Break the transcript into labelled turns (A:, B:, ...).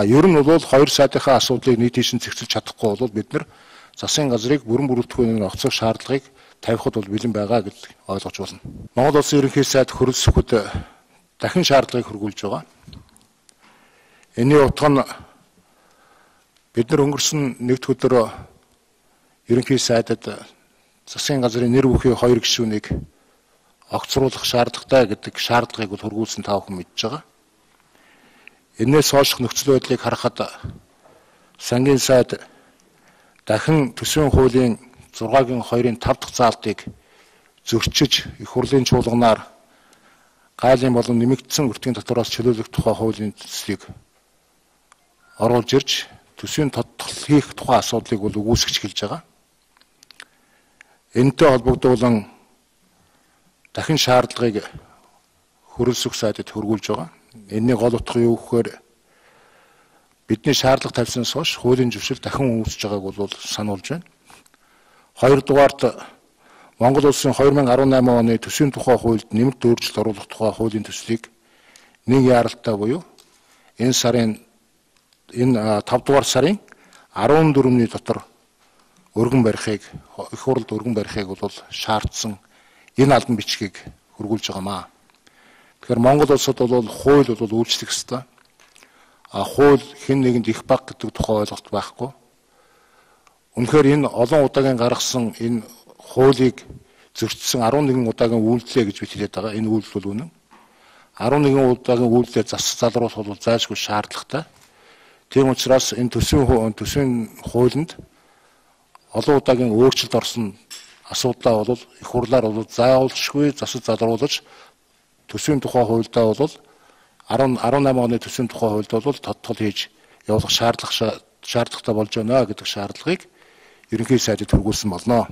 A: А ер нь бол хоёр сайдынхаа асуудлыг нийтийшин зэгцэлж чадахгүй бол бид нар засгийн газрыг бүрэн бүрэлдэхүүнээр огцох шаардлагыг тавихад бол бэлэн байгаа гэж ойлгож байна. Монгол Улсын ерөнхий сайд хөрөлсөхөд дахин шаардлагыг хөргүүлж байгаа. Энийн утга нь бид нар өнгөрсөн нэгд өдөр ерөнхий сайдад засгийн газрын нэр бүхий хоёр гишүүнийг огцруулах шаардлагатай гэдэг шаардлагыг бол хөргүүлсэн та бүхэн мэдж байгаа. Энээс хойших нөхцөл байдлыг харахад сангийн сайд дахин төсвийн хуулийн 6-гийн 2-ын 5 дахь заалтыг зөрчиж их хурлын чуулганаар гайлын болон нэмэгдсэн өртгийн дотроос чөлөөлөх тухай хуулийн төслийг оруулж ирж төсвийн тодтол хийх тухай асуудлыг бол өгөөсгөж хэлж байгаа. Энэтэй холбогдуулан дахин шаардлагыг хөрөлсөх сайдад хөргүүлж байгаа. Энэний гол утга юу гэхээр бидний шаардлага тавьсанаас хойш хуулийн зөвшөөрөл дахин үүсэж байгааг бол сануулж байна. Хоёрдугаарт Монгол улсын 2018 оны төсвийн тухай хуульд нэмэлт өөрчлөлт оруулах тухай хуулийн төслийг нэг яаралтай буюу энэ сарын энэ 5 дугаар сарын 14-ний дотор өргөн барихыг их хурлд өргөн барихыг бол шаардсан энэ албан бичгийг хөргүүлж байгаамаа. Тэгэхээр Монгол улсад бол хууль бол үйлчлэх ёстой. А хууль хэн нэгэнд их баг гэдэг тухай ойлголт байхгүй. Үнэхээр энэ олон удаагийн гаргасан энэ хуулийг зөрчсөн 11 удаагийн үйлдэлээ гэж бид хэлээд байгаа. Энэ үйлдэл бол үнэн. 11 удаагийн үйлдэлээр зас залруулах бол зайлшгүй шаардлагатай. Тийм учраас энэ төсвийн төсвийн хуулинд олон удаагийн өөрчлөлт орсон асуудлаа бол их хурлаар бол заавалжгүй засаж залруулж төсвийн тухай хуульдаа бол 10 18 оны төсвийн тухай хуульд бол тодтол хийж явуулах шаардлага шаардлагатай болж байна гэдэг шаардлагыг ерөнхий сайдад хөргүүлсэн болно.